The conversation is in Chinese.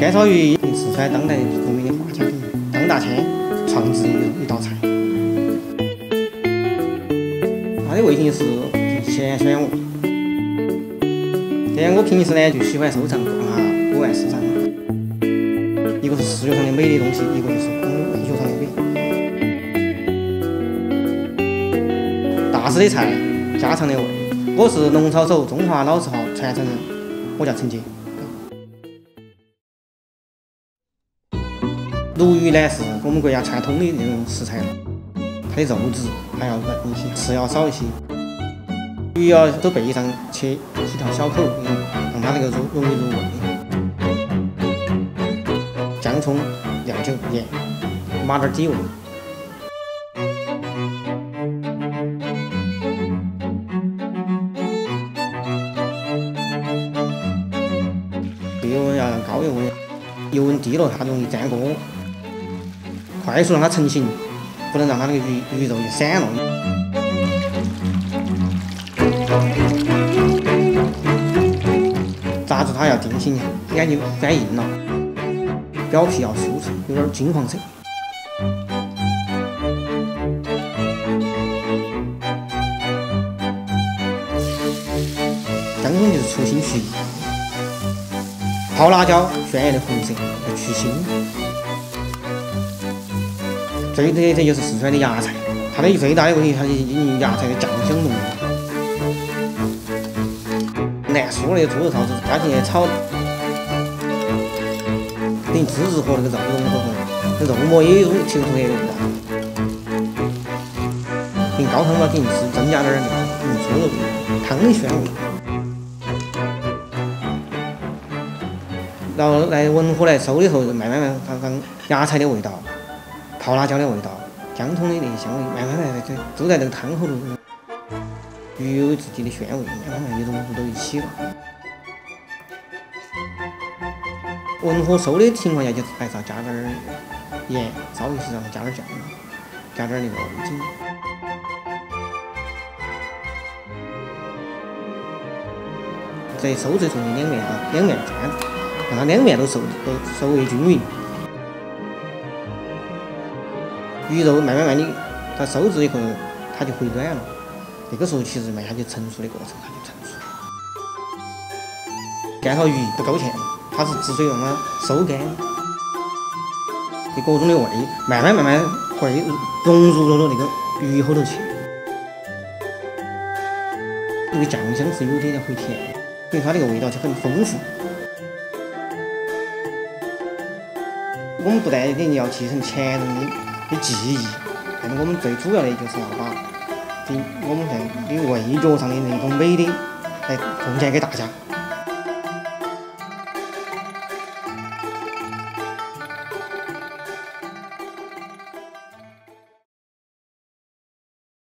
干炒鱼是四川当代著名的画家张大千创制的一道菜。它的味型是咸鲜味。这样我平时呢就喜欢收藏逛下古玩市场。一个是视觉上的美的东西，一个就是味觉上的美。大师的菜，家常的味。我是龙抄手中华老字号传承人，我叫陈杰。鲈鱼呢是我们国家传统的那种食材了，它的肉质还要嫩一些，刺要少一些。鱼要走背上切几条小口，让它这个入容易入味。姜、葱、料酒、盐，码点底味。油温要高油温，油温低了它容易粘锅。快速让它成型，不能让它那个鱼鱼肉就散了。炸住它要定型，眼睛翻硬了，表皮要酥脆，有点金黄色。姜葱就是出腥去，泡辣椒鲜艳的红色要去腥。最特色就是四川的芽菜，它的最大的问题，它是因为芽菜的酱香浓郁。烂熟的猪肉臊子加进去炒，等汁汁和那个肉融合后，那肉末也有提出来的味道。等高汤嘛，肯定是增加点儿那猪肉汤的鲜味。然后来文火来收的后，慢慢慢刚刚芽菜的味道。泡辣椒的味道，姜葱的那些香味，慢慢慢慢就都在那个汤后头。鱼有自己的鲜味，慢慢慢就融合到一起了。文火收的情况下，就还是要加点儿盐，稍微是让它加点儿酱，加点儿那个味精。在收最重要的两面哈，两面煎，让它两面都熟都熟味均匀。鱼肉慢慢慢的，它收汁以后，它就回软了。这个时候其实慢它就成熟的过程，它就成熟。干炒鱼不勾芡，它是只需让它收干，的各种的味慢慢慢慢会融入到了那个鱼后头去。那个酱香是有点点回甜，因为它那个味道就很丰富。我们不但一定要继承前人的。的记忆，但是我们最主要的就是要把的我们在的味觉上的那种美的来奉献给大家。